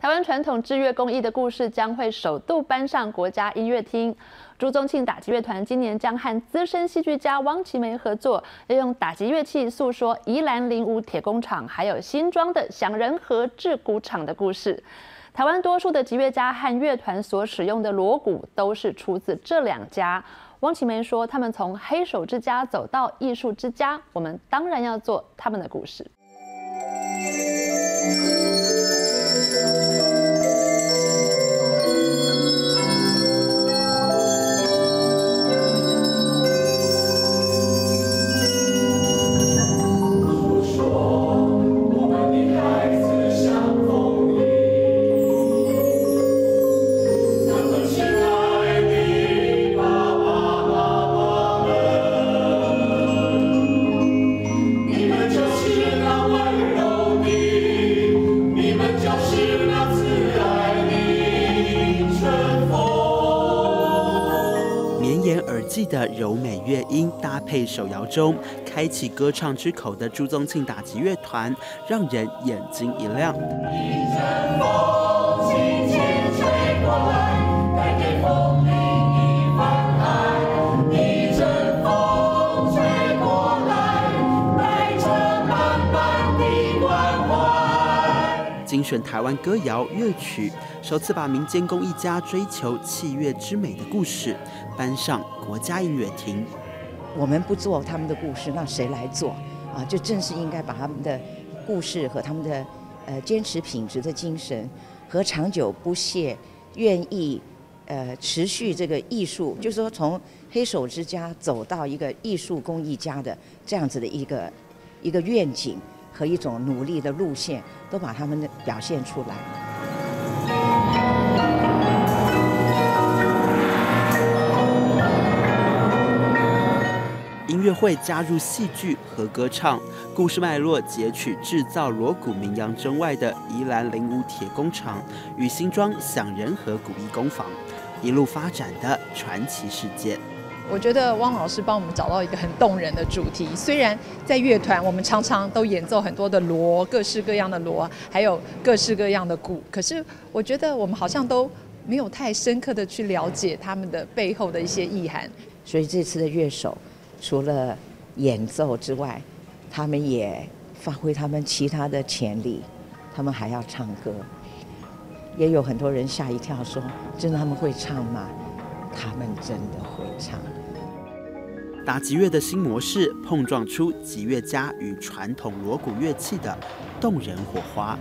台湾传统制乐工艺的故事将会首度搬上国家音乐厅。朱宗庆打击乐团今年将和资深戏剧家汪奇梅合作，要用打击乐器诉说宜兰灵武铁工厂，还有新庄的响仁和制鼓厂的故事。台湾多数的吉乐家和乐团所使用的锣鼓都是出自这两家。汪奇梅说，他们从黑手之家走到艺术之家，我们当然要做他们的故事。耳机的柔美乐音搭配手摇钟，开启歌唱之口的朱宗庆打击乐团，让人眼睛一亮。精选台湾歌谣乐曲，首次把民间工艺家追求器乐之美的故事搬上国家音乐厅。我们不做他们的故事，那谁来做啊？就正是应该把他们的故事和他们的呃坚持品质的精神和长久不懈、愿意呃持续这个艺术，就是说从黑手之家走到一个艺术工艺家的这样子的一个一个愿景。和一种努力的路线，都把他们的表现出来。音乐会加入戏剧和歌唱，故事脉络截取制造锣鼓名扬中外的宜兰灵武铁工厂与新庄响仁和古艺工坊，一路发展的传奇事件。我觉得汪老师帮我们找到一个很动人的主题。虽然在乐团，我们常常都演奏很多的锣，各式各样的锣，还有各式各样的鼓，可是我觉得我们好像都没有太深刻的去了解他们的背后的一些意涵。所以这次的乐手除了演奏之外，他们也发挥他们其他的潜力，他们还要唱歌。也有很多人吓一跳，说：“真的他们会唱吗？”他们真的会唱。打击乐的新模式，碰撞出吉乐家与传统锣鼓乐器的动人火花。